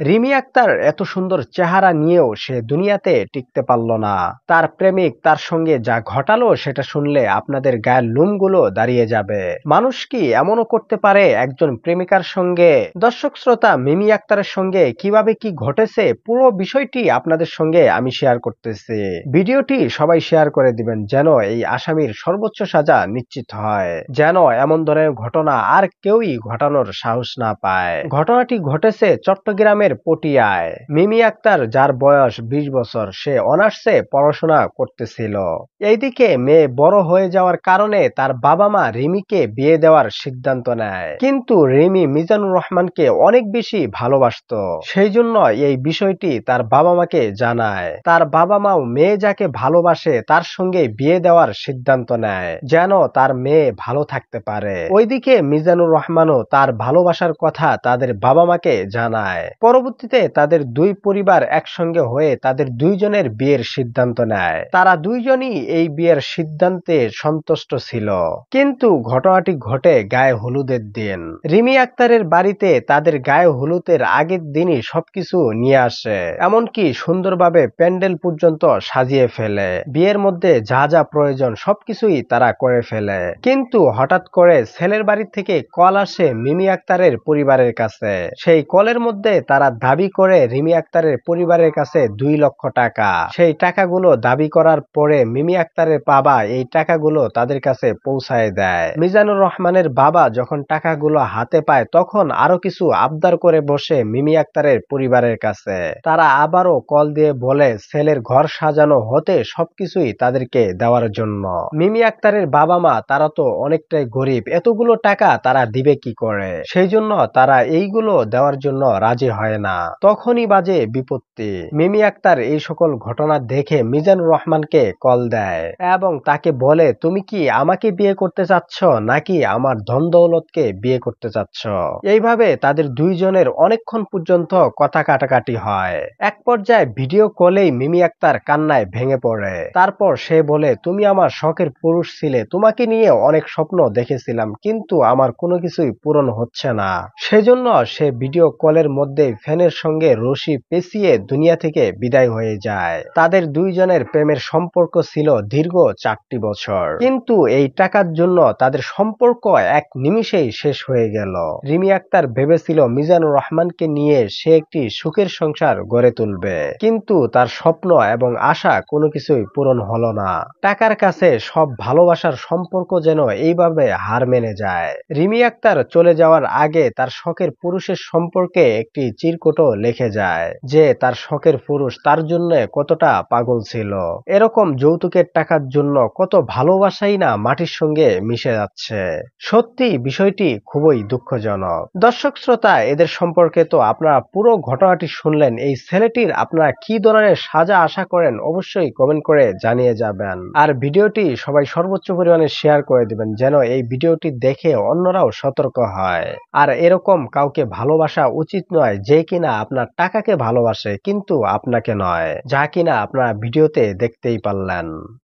রিমি আক্তার এত সুন্দর চেহারা নিয়েও সে দুনিয়াতে টিকতে পারল না। তার প্রেমিক তার সঙ্গে যা ঘটালো সেটা শুনলে আপনাদের গায়ের লুমগুলো দাঁড়িয়ে যাবে। মানুষ কি এমনও করতে পারে একজন প্রেমিকার সঙ্গে? দর্শক শ্রোতা, মিমি আক্তারের সঙ্গে কীভাবে কি ঘটেছে পুরো বিষয়টি আপনাদের সঙ্গে আমি শেয়ার করতেছি। ভিডিওটি সবাই শেয়ার করে দিবেন যেন এই আসামির সর্বোচ্চ সাজা নিশ্চিত হয়। যেন এমন ধরনের ঘটনা আর কেউই ঘটানোর সাহস না পায়। ঘটনাটি ঘটেছে চট্টগ্রামে গ্রামের পটিয়ায়। মিমি আক্তার, যার বয়স ২০ বছর, সে অনার্সে পড়াশোনা করতেছিল। এইদিকে মেয়ে বড় হয়ে যাওয়ার কারণে তার বাবা মা রিমিকে বিয়ে দেওয়ার সিদ্ধান্ত নেয়। কিন্তু রিমি মিজানুর রহমানকে অনেক বেশি ভালোবাসত। সেই জন্য এই বিষয়টি তার বাবা মাকে জানায়। তার বাবা মাও মেয়ে যাকে ভালোবাসে, তার সঙ্গে বিয়ে দেওয়ার সিদ্ধান্ত নেয়, যেন তার মেয়ে ভালো থাকতে পারে। ওইদিকে মিজানুর রহমানও তার ভালোবাসার কথা তাদের বাবা মাকে জানায়। পরবর্তীতে তাদের দুই পরিবার একসঙ্গে হয়ে তাদের দুইজনের বিয়ের সিদ্ধান্ত নেয়। তারা দুইজনই এই বিয়ের সিদ্ধান্তে সন্তুষ্ট ছিল। কিন্তু ঘটনাটি ঘটে গায়ে হলুদের দিন। রিমি আক্তারের বাড়িতে তাদের গায়ে হলুদের আগের দিনই সবকিছু নিয়ে আসে। এমনকি সুন্দরভাবে প্যান্ডেল পর্যন্ত সাজিয়ে ফেলে। বিয়ের মধ্যে যা যা প্রয়োজন সবকিছুই তারা করে ফেলে। কিন্তু হঠাৎ করে ছেলের বাড়ি থেকে কল আসে মিমি আক্তারের পরিবারের কাছে। সেই কলের মধ্যে তারা তারা দাবি করে রিমি আক্তারের পরিবারের কাছে দুই লক্ষ টাকা। সেই টাকাগুলো দাবি করার পরে মিমি আক্তারের বাবা এই টাকাগুলো তাদের কাছে পৌঁছায় দেয়। মিজানুর রহমানের বাবা যখন টাকাগুলো হাতে পায় তখন আরও কিছু আবদার করে বসে মিমি আক্তারের পরিবারের কাছে। তারা আবারও কল দিয়ে বলে, ছেলের ঘর সাজানো হতে সবকিছুই তাদেরকে দেওয়ার জন্য। মিমি আক্তারের বাবা মা, তারা তো অনেকটাই গরিব, এতগুলো টাকা তারা দিবে কি করে? সেই জন্য তারা এইগুলো দেওয়ার জন্য রাজি হয় হয় না। তখনই বাজে বিপত্তি। মিমি আক্তার এই সকল ঘটনা দেখে মিজানুর রহমানকে কল দেয় এবং তাকে বলে, তুমি কি আমাকে বিয়ে করতে চাচ্ছ নাকি আমার ধন দৌলতকে বিয়ে করতে চাচ্ছ? এইভাবে তাদের দুইজনের অনেকক্ষণ পর্যন্ত কথা কাটাকাটি হয়। এক পর্যায়ে ভিডিও কলেই মিমি আক্তার কান্নায় ভেঙে পড়ে। তারপর সে বলে, তুমি আমার শখের পুরুষ ছিলে, তোমাকে নিয়ে অনেক স্বপ্ন দেখেছিলাম, কিন্তু আমার কোনো কিছুই পূরণ হচ্ছে না। সেজন্য সে ভিডিও কলের মধ্যে ফ্যানের সঙ্গে রশি পেঁচিয়ে দুনিয়া থেকে বিদায় হয়ে যায়। তাদের দুইজনের প্রেমের সম্পর্ক ছিল দীর্ঘ চারটি বছর। কিন্তু এই টাকার জন্য তাদের সম্পর্ক এক নিমিষেই শেষ হয়ে গেল। রিমি আক্তার ভেবেছিল মিজানুর রহমানকে নিয়ে সে একটি সুখের সংসার গড়ে তুলবে। কিন্তু তার স্বপ্ন এবং আশা কোনো কিছুই পূরণ হলো না। টাকার কাছে সব ভালোবাসার সম্পর্ক যেন এইভাবে হার মেনে যায়। রিমি আক্তার চলে যাওয়ার আগে তার শখের পুরুষের সম্পর্কে একটি চির চিরকুটও লিখে যায় যে তার শখের পুরুষ তার জন্য কতটা পাগল ছিল। এরকম যৌতুকের টাকার জন্য কত ভালোবাসাই না মাটির সঙ্গে মিশে যাচ্ছে। সত্যি বিষয়টি খুবই দুঃখজনক। দর্শক শ্রোতা, এদের সম্পর্কে তো আপনারা পুরো ঘটনাটি শুনলেন। এই ছেলেটির আপনারা কি ধরনের সাজা আশা করেন অবশ্যই কমেন্ট করে জানিয়ে যাবেন। আর ভিডিওটি সবাই সর্বোচ্চ পরিমাণে শেয়ার করে দিবেন যেন এই ভিডিওটি দেখে অন্যরাও সতর্ক হয়। আর এরকম কাউকে ভালোবাসা উচিত নয় যে কিনা আপনার টাকাকে ভালোবাসে কিন্তু আপনাকে নয় যা কিনা আপনারা ভিডিওতে দেখতেই পারলেন।